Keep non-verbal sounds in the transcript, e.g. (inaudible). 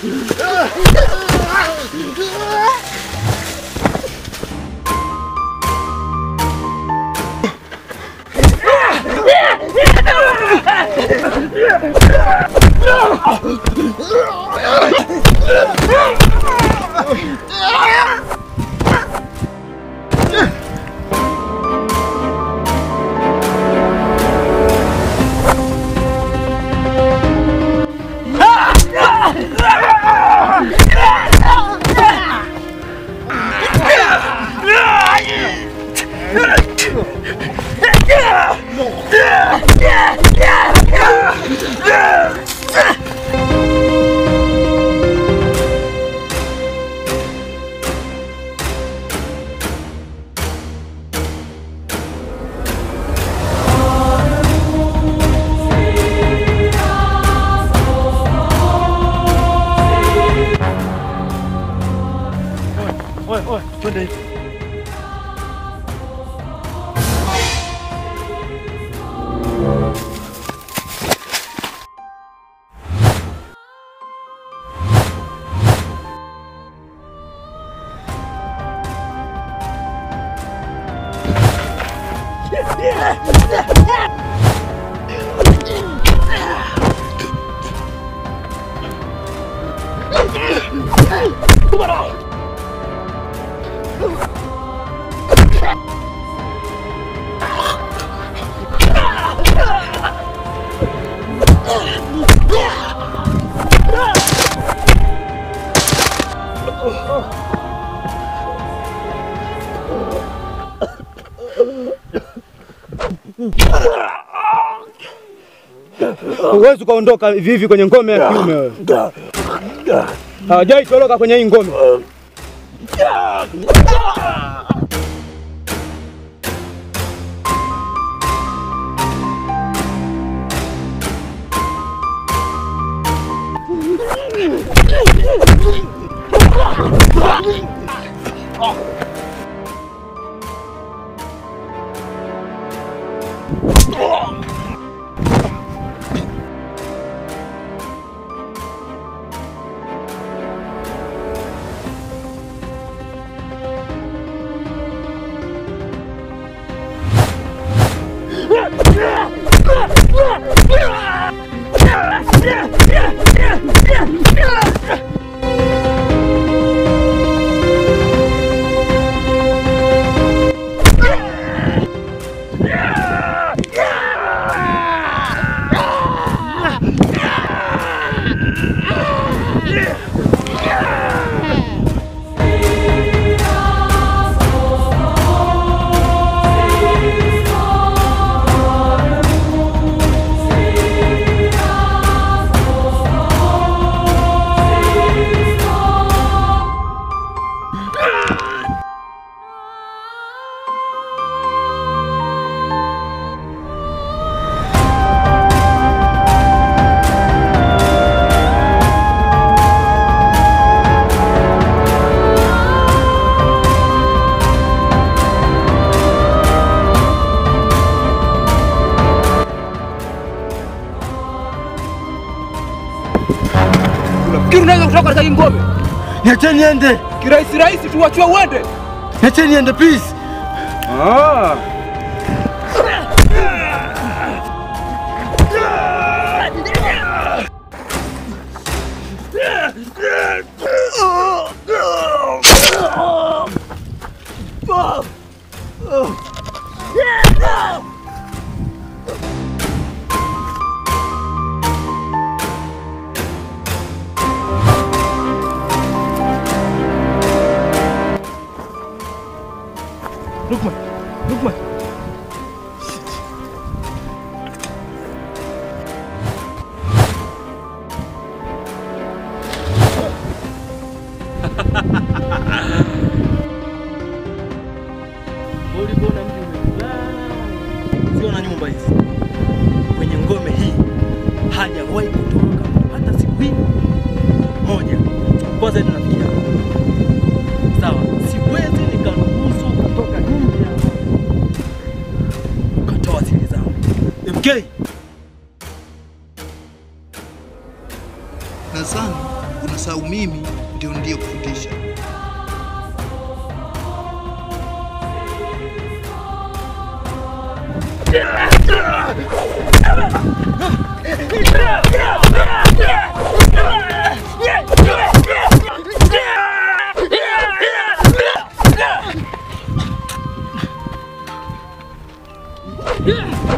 No! Hey. oi, Bundy. Ugh! Huwezi ukaondoka hivi hivi kwenye ngome ya kiume wewe. Hawajai toroka kwenye hii ngome. 见。Unafikiri unaweza kutoka katika hii ngome Niacheni niende. kirahisi rahisi tu wachue uende? Niacheni niende please. Ah. Lukman. Lukman. (laughs) Hizi kwenye ngome hii, hajawahi kutoroka hata siku hii moja. Kwanza ninafikia MK, Nadhani unasahau mimi ndio ndiye kufundisha. Yeah!